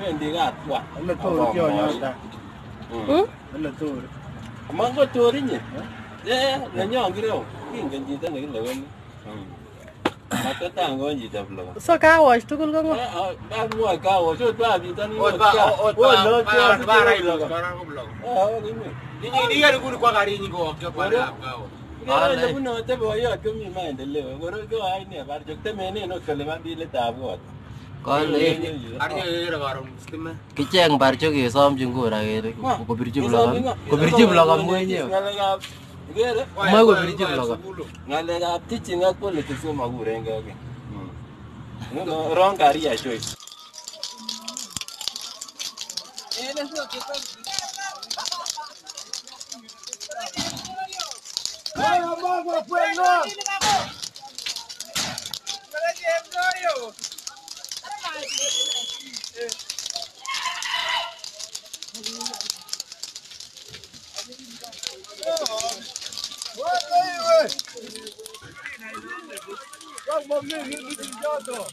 Bendigatwa. Alaturi tionyoto. Mm. Alaturi. Mongo turi nye. Eh, nenyo ngireo. Kingen chito nekileweni. Matotan ko chitab logo. So kawoch tugul ko ng'o? Kawoch kawoch. Ot ba bitonin. Ot ba ot ba ba rai logo. Oo, kimi. Ninyi nigeri kuni kwa karinyi ko okyo kwa kawoch. Kere lebunote boyot komi maendeleo. Koro ko aine barchok temenen ot kole mabiletab kot. Kole Arnya ra garo stimme. kicheng barcho kesomchin kura kele kopirchi vlogger. Kopirchi vlogger mwenyewe. Ngalekab ikere Moe kopirchi vlogger. ngalekab teaching ak politics ko makurengei kii wrong career choice Как могли видеть видно, ребята?